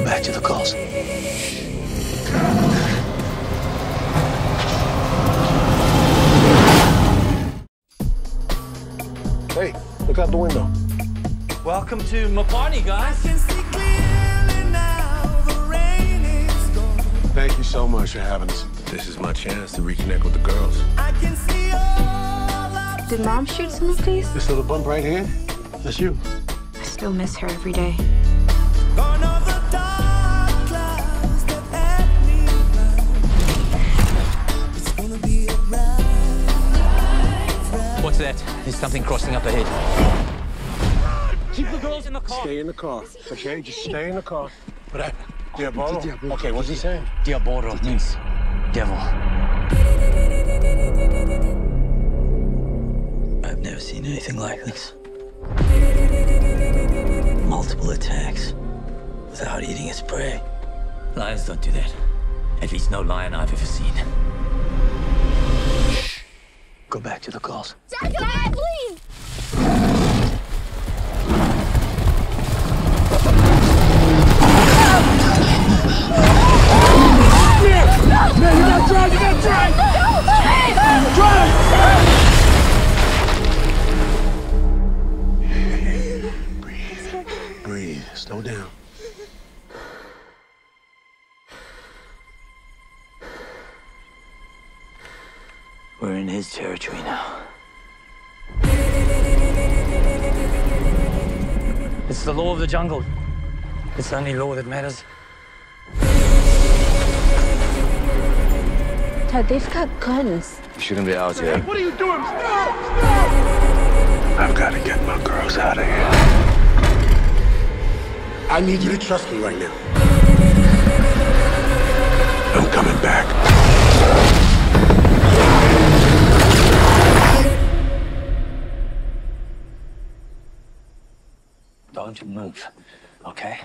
Go back to the calls. Hey, look out the window. Welcome to my party, guys. Thank you so much for having us. This is my chance to reconnect with the girls. Did mom shoot some of these? This little bump right here, that's you. I still miss her every day. What's that? There's something crossing up ahead. Keep the girls in the car. Stay in the car, okay? Just stay in the car. But I, Diabolo. Okay, what's he saying? Diabolo means devil. I've never seen anything like this. Multiple attacks without eating its prey. Lions don't do that. At least no lion I've ever seen. Go back to the calls. Dad, Dad, please! No, you gotta drive! You gotta drive! No, please! Drive! Breathe. Breathe, slow down. We're in his territory now. It's the law of the jungle. It's the only law that matters. Dad, they've got guns. Shouldn't be out here. What are you doing? Stop! Stop! I've got to get my girls out of here. I need you to trust me right now. I'm coming back. Don't move, okay?